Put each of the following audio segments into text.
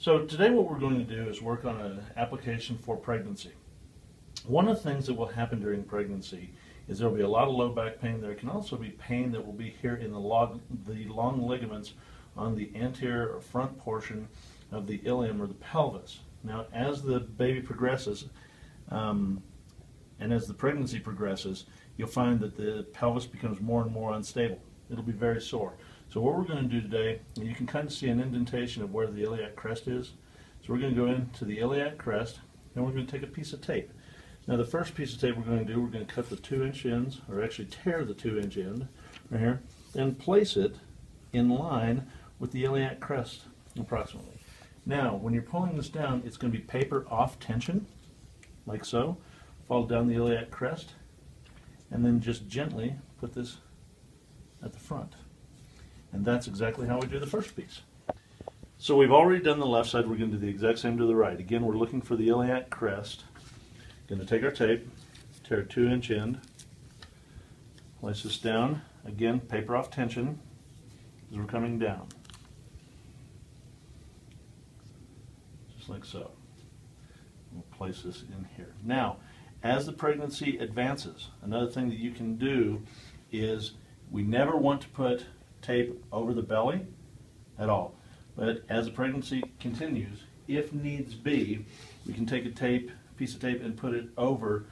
So today what we're going to do is work on an application for pregnancy. One of the things that will happen during pregnancy is there will be a lot of low back pain. There can also be pain that will be here in the, log, the long ligaments on the anterior or front portion of the ilium or the pelvis. Now, as the baby progresses um, and as the pregnancy progresses, you'll find that the pelvis becomes more and more unstable. It'll be very sore. So what we're going to do today, you can kind of see an indentation of where the iliac crest is. So we're going to go into the iliac crest and we're going to take a piece of tape. Now the first piece of tape we're going to do, we're going to cut the two inch ends, or actually tear the two inch end right here, and place it in line with the iliac crest approximately. Now when you're pulling this down, it's going to be paper off tension, like so. Follow down the iliac crest, and then just gently put this at the front. And that's exactly how we do the first piece. So we've already done the left side, we're going to do the exact same to the right. Again, we're looking for the iliac crest. Going to take our tape, tear a two inch end, place this down, again, paper off tension as we're coming down. Just like so. We'll place this in here. Now, as the pregnancy advances, another thing that you can do is we never want to put tape over the belly at all. But as the pregnancy continues, if needs be, we can take a tape, piece of tape and put it over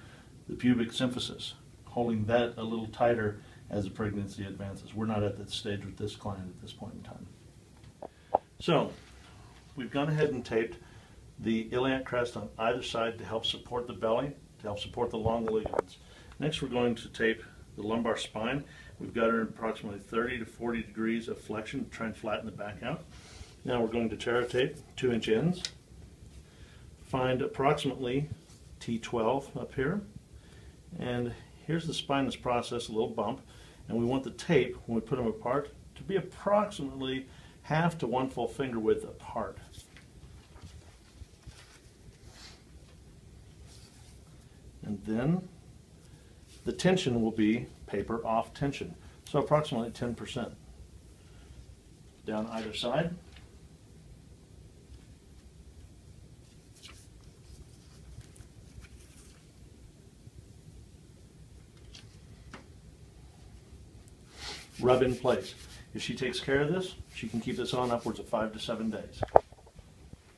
the pubic symphysis, holding that a little tighter as the pregnancy advances. We're not at that stage with this client at this point in time. So, we've gone ahead and taped the iliac crest on either side to help support the belly, to help support the long ligaments. Next we're going to tape the lumbar spine. We've got her approximately 30 to 40 degrees of flexion to try and flatten the back out. Now we're going to tear tape, 2 inch ends. Find approximately T12 up here. And here's the spinous process, a little bump. And we want the tape, when we put them apart, to be approximately half to one full finger width apart. And then the tension will be paper off tension. So approximately 10%. Down either side. Rub in place. If she takes care of this, she can keep this on upwards of five to seven days.